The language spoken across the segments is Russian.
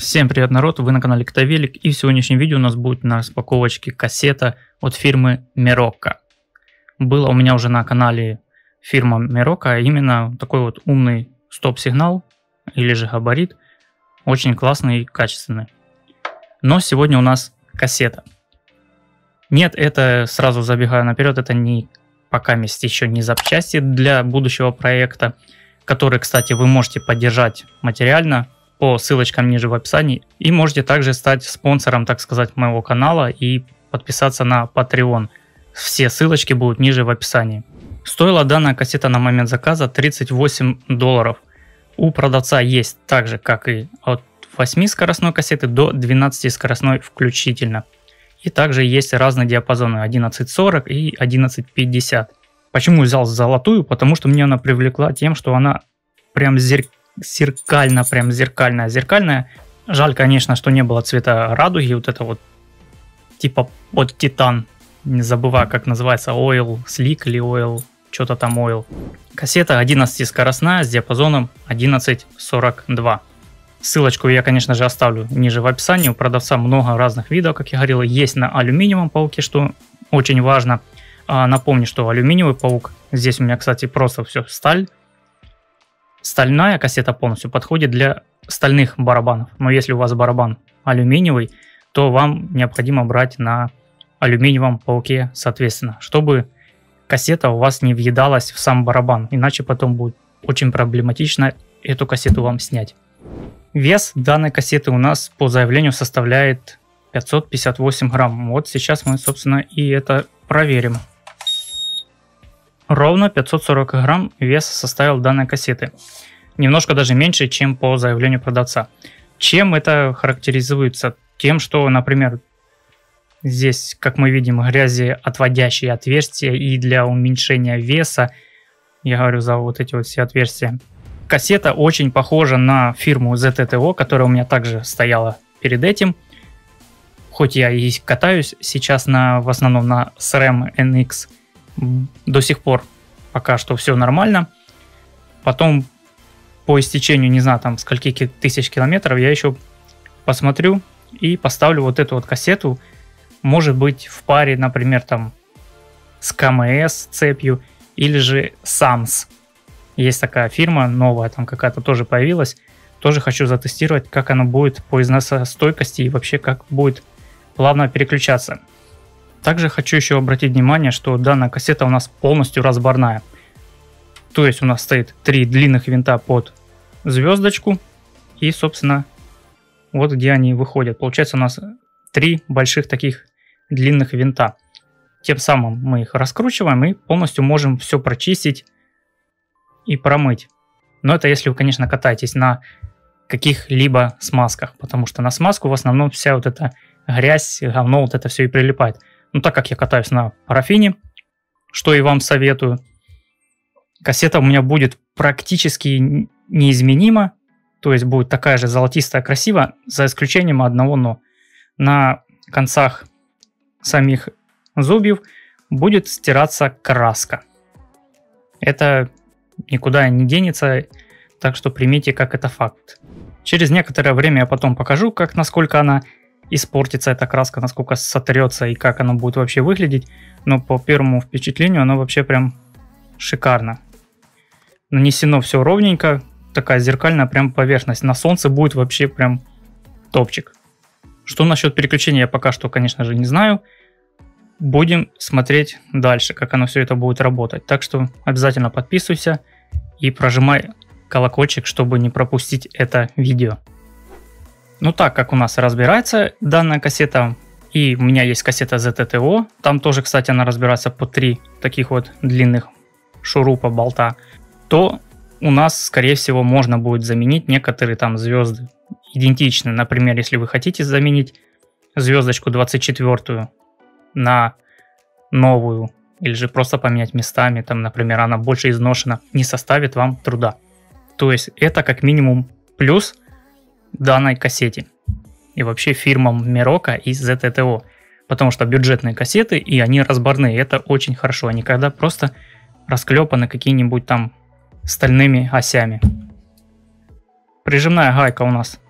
Всем привет, народ! Вы на канале Ктавелик, и в сегодняшнем видео у нас будет на распаковочке кассета от фирмы Мирока. Было у меня уже на канале фирма Мирока, а именно такой вот умный стоп-сигнал или же габарит, очень классный и качественный. Но сегодня у нас кассета. Нет, это сразу забегая наперед, это не пока есть еще не запчасти для будущего проекта, который, кстати, вы можете поддержать материально по ссылочкам ниже в описании. И можете также стать спонсором, так сказать, моего канала и подписаться на Patreon. Все ссылочки будут ниже в описании. Стоила данная кассета на момент заказа 38 долларов. У продавца есть так же, как и от 8 скоростной кассеты до 12 скоростной включительно. И также есть разные диапазоны 11.40 и 11.50. Почему взял золотую? Потому что мне она привлекла тем, что она прям зер... зеркально, прям зеркальная, зеркальная. Жаль, конечно, что не было цвета радуги, вот это вот типа под титан. Не забываю, как называется, Oil Slick или Oil, что-то там Oil. Кассета 11 скоростная с диапазоном 11.42. Ссылочку я, конечно же, оставлю ниже в описании. У продавца много разных видов, как я говорил. Есть на алюминиевом пауке, что очень важно. А, напомню, что алюминиевый паук, здесь у меня, кстати, просто все сталь. Стальная кассета полностью подходит для стальных барабанов. Но если у вас барабан алюминиевый, то вам необходимо брать на алюминиевом пауке, соответственно, чтобы кассета у вас не въедалась в сам барабан, иначе потом будет очень проблематично эту кассету вам снять. Вес данной кассеты у нас по заявлению составляет 558 грамм. Вот сейчас мы, собственно, и это проверим. Ровно 540 грамм вес составил данной кассеты. Немножко даже меньше, чем по заявлению продавца. Чем это характеризуется? Тем, что, например, здесь, как мы видим, грязи отводящие отверстия и для уменьшения веса, я говорю за вот эти вот все отверстия, Кассета очень похожа на фирму ZTO, которая у меня также стояла перед этим. Хоть я и катаюсь сейчас на, в основном на SRAM NX, до сих пор пока что все нормально. Потом по истечению, не знаю, там скольки тысяч километров, я еще посмотрю и поставлю вот эту вот кассету, может быть, в паре, например, там с КМС цепью или же SAMS есть такая фирма новая, там какая-то тоже появилась. Тоже хочу затестировать, как она будет по износостойкости и вообще как будет плавно переключаться. Также хочу еще обратить внимание, что данная кассета у нас полностью разборная. То есть у нас стоит три длинных винта под звездочку и, собственно, вот где они выходят. Получается у нас три больших таких длинных винта. Тем самым мы их раскручиваем и полностью можем все прочистить и промыть. Но это если вы, конечно, катаетесь на каких-либо смазках, потому что на смазку в основном вся вот эта грязь, говно, вот это все и прилипает. Ну, так как я катаюсь на парафине, что и вам советую, кассета у меня будет практически неизменима, то есть будет такая же золотистая, красивая, за исключением одного но. На концах самих зубьев будет стираться краска. Это никуда не денется, так что примите как это факт. Через некоторое время я потом покажу, как насколько она испортится, эта краска, насколько сотрется и как она будет вообще выглядеть. Но по первому впечатлению она вообще прям шикарно. Нанесено все ровненько, такая зеркальная прям поверхность. На солнце будет вообще прям топчик. Что насчет переключения я пока что, конечно же, не знаю. Будем смотреть дальше, как оно все это будет работать. Так что обязательно подписывайся и прожимай колокольчик, чтобы не пропустить это видео. Ну так как у нас разбирается данная кассета, и у меня есть кассета ZTO, там тоже, кстати, она разбирается по три таких вот длинных шурупа болта, то у нас, скорее всего, можно будет заменить некоторые там звезды идентичны. Например, если вы хотите заменить звездочку 24 на новую или же просто поменять местами, там, например, она больше изношена, не составит вам труда. То есть это как минимум плюс данной кассете. И вообще фирмам Мирока и ZTO, потому что бюджетные кассеты и они разборные, это очень хорошо, они когда просто расклепаны какие-нибудь там стальными осями. Прижимная гайка у нас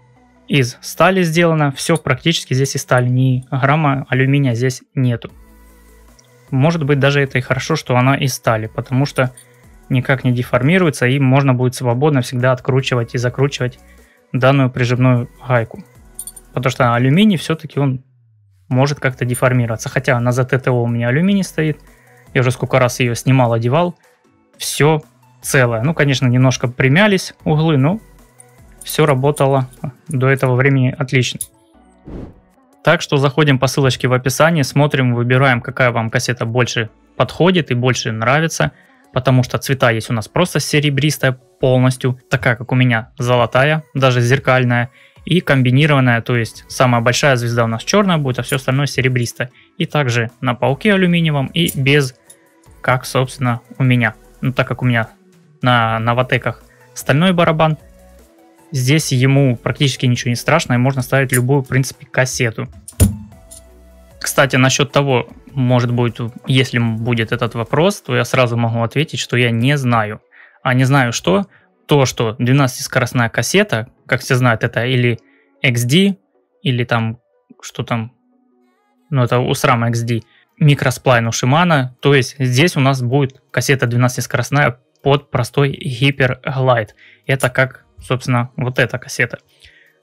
из стали сделано, все практически здесь из стали, ни грамма алюминия здесь нету. Может быть даже это и хорошо, что она из стали, потому что никак не деформируется и можно будет свободно всегда откручивать и закручивать данную прижимную гайку. Потому что алюминий все-таки он может как-то деформироваться. Хотя на ZTO у меня алюминий стоит, я уже сколько раз ее снимал, одевал, все целое. Ну, конечно, немножко примялись углы, но все работало до этого времени отлично. Так что заходим по ссылочке в описании, смотрим, выбираем, какая вам кассета больше подходит и больше нравится, потому что цвета есть у нас просто серебристая полностью, такая как у меня золотая, даже зеркальная, и комбинированная, то есть самая большая звезда у нас черная будет, а все остальное серебристое. И также на пауке алюминиевом и без, как собственно у меня. Ну так как у меня на новотеках стальной барабан, Здесь ему практически ничего не страшно, и можно ставить любую, в принципе, кассету. Кстати, насчет того, может быть, если будет этот вопрос, то я сразу могу ответить, что я не знаю. А не знаю что? То, что 12-скоростная кассета, как все знают, это или XD, или там, что там, ну это у SRAM XD, микросплайн у Shimano, то есть здесь у нас будет кассета 12-скоростная под простой Hyper Glide. Это как собственно, вот эта кассета.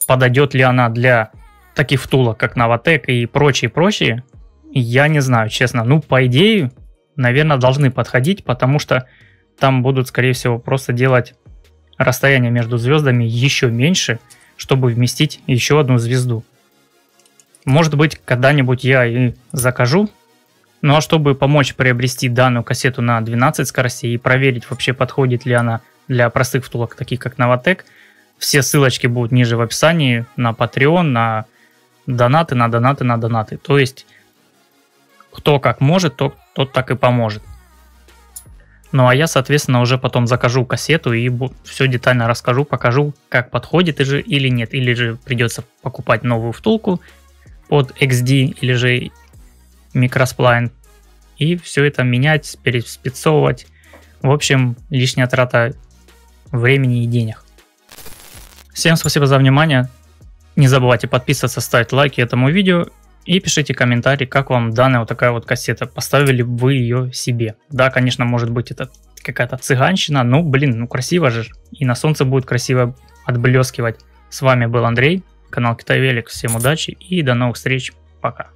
Подойдет ли она для таких втулок, как Novatec и прочие-прочие, я не знаю, честно. Ну, по идее, наверное, должны подходить, потому что там будут, скорее всего, просто делать расстояние между звездами еще меньше, чтобы вместить еще одну звезду. Может быть, когда-нибудь я и закажу. Ну а чтобы помочь приобрести данную кассету на 12 скоростей и проверить вообще подходит ли она для простых втулок, таких как Новотек. Все ссылочки будут ниже в описании на Patreon, на донаты, на донаты, на донаты. То есть, кто как может, тот, тот так и поможет. Ну а я, соответственно, уже потом закажу кассету и все детально расскажу, покажу, как подходит или нет. Или же придется покупать новую втулку под XD или же микросплайн. И все это менять, переспецовывать. В общем, лишняя трата времени и денег. Всем спасибо за внимание. Не забывайте подписываться, ставить лайки этому видео и пишите комментарии, как вам данная вот такая вот кассета. Поставили вы ее себе. Да, конечно, может быть это какая-то цыганщина, но, блин, ну красиво же. И на солнце будет красиво отблескивать. С вами был Андрей, канал Китай Велик. Всем удачи и до новых встреч. Пока.